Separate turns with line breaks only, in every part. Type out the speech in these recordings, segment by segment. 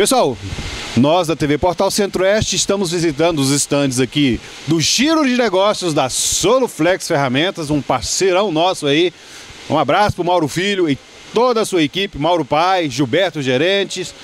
Pessoal, nós da TV Portal Centro-Oeste estamos visitando os estandes aqui do Giro de Negócios da Soluflex Ferramentas, um parceirão nosso aí. Um abraço para o Mauro Filho e toda a sua equipe, Mauro Pai, Gilberto Gerentes.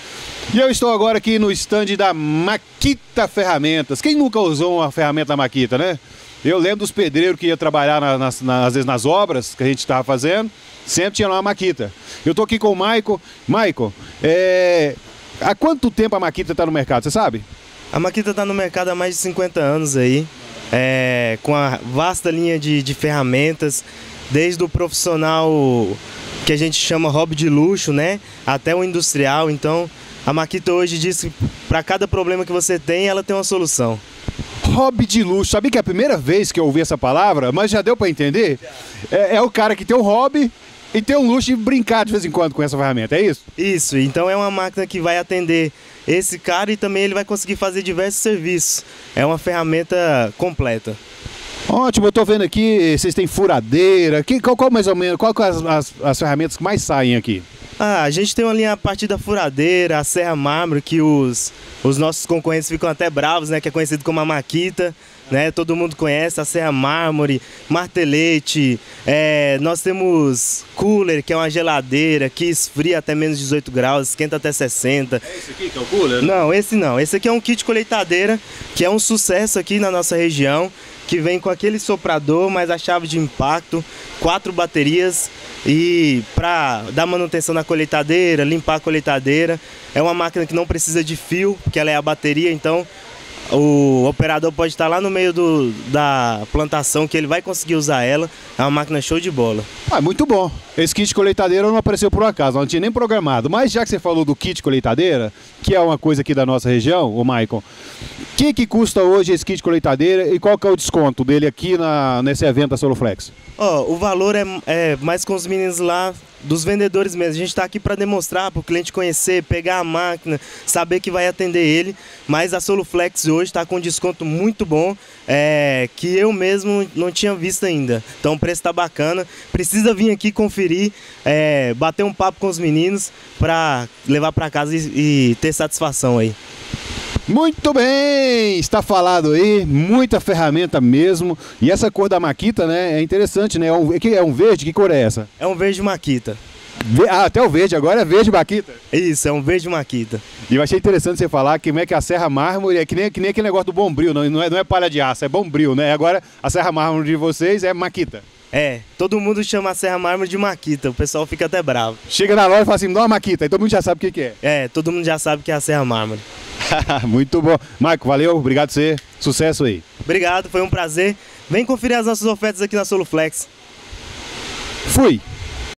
E eu estou agora aqui no stand da Maquita Ferramentas. Quem nunca usou uma ferramenta Maquita, né? Eu lembro dos pedreiros que ia trabalhar na, nas, às vezes nas obras que a gente estava fazendo, sempre tinha lá uma Maquita. Eu estou aqui com o Maicon. Maicon, é, Há quanto tempo a Maquita está no mercado, você sabe?
A Maquita está no mercado há mais de 50 anos aí, é, com a vasta linha de, de ferramentas, desde o profissional que a gente chama hobby de luxo, né, até o industrial. Então, a Maquita hoje diz que para cada problema que você tem, ela tem uma solução.
Hobby de luxo, sabia que é a primeira vez que eu ouvi essa palavra, mas já deu para entender? É, é o cara que tem um hobby e ter o luxo de brincar de vez em quando com essa ferramenta, é isso?
Isso, então é uma máquina que vai atender esse cara e também ele vai conseguir fazer diversos serviços. É uma ferramenta completa.
Ótimo, eu estou vendo aqui, vocês têm furadeira, que, qual, qual mais ou menos, qual as, as, as ferramentas que mais saem aqui?
Ah, a gente tem uma linha a partir da furadeira, a serra mármore, que os, os nossos concorrentes ficam até bravos, né? Que é conhecido como a Maquita, né? Todo mundo conhece a serra mármore, martelete. É, nós temos cooler, que é uma geladeira que esfria até menos 18 graus, esquenta até 60.
É esse aqui que é o cooler?
Não, esse não. Esse aqui é um kit colheitadeira, que é um sucesso aqui na nossa região que vem com aquele soprador, mais a chave de impacto, quatro baterias e para dar manutenção na colheitadeira, limpar a colheitadeira. É uma máquina que não precisa de fio, porque ela é a bateria, então o operador pode estar lá no meio do, da plantação que ele vai conseguir usar ela. É uma máquina show de bola.
Ah, muito bom. Esse kit colheitadeira não apareceu por acaso, não tinha nem programado. Mas já que você falou do kit colheitadeira, que é uma coisa aqui da nossa região, o Maicon, o que, que custa hoje esse kit colheitadeira e qual que é o desconto dele aqui na, nesse evento da Soloflex?
Oh, o valor é, é mais com os meninos lá dos vendedores mesmo. A gente está aqui para demonstrar, para o cliente conhecer, pegar a máquina, saber que vai atender ele. Mas a Soluflex hoje está com um desconto muito bom, é, que eu mesmo não tinha visto ainda. Então o preço está bacana. Precisa vir aqui conferir, é, bater um papo com os meninos para levar para casa e, e ter satisfação aí.
Muito bem, está falado aí, muita ferramenta mesmo. E essa cor da maquita, né, é interessante, né? É um, é um verde, que cor é essa?
É um verde maquita.
Ah, até o verde, agora é verde maquita.
Isso, é um verde maquita.
E eu achei interessante você falar que como é que a Serra Mármore é que nem, que nem aquele negócio do bombril, não, não, é, não é palha de aço, é bombril, né? Agora a Serra Mármore de vocês é maquita.
É, todo mundo chama a Serra Mármore de Maquita, o pessoal fica até bravo.
Chega na loja e fala assim, dá uma Maquita, e todo mundo já sabe o que, que é.
É, todo mundo já sabe que é a Serra Mármore.
Muito bom. Marco, valeu, obrigado você. Sucesso aí.
Obrigado, foi um prazer. Vem conferir as nossas ofertas aqui na Soluflex.
Fui.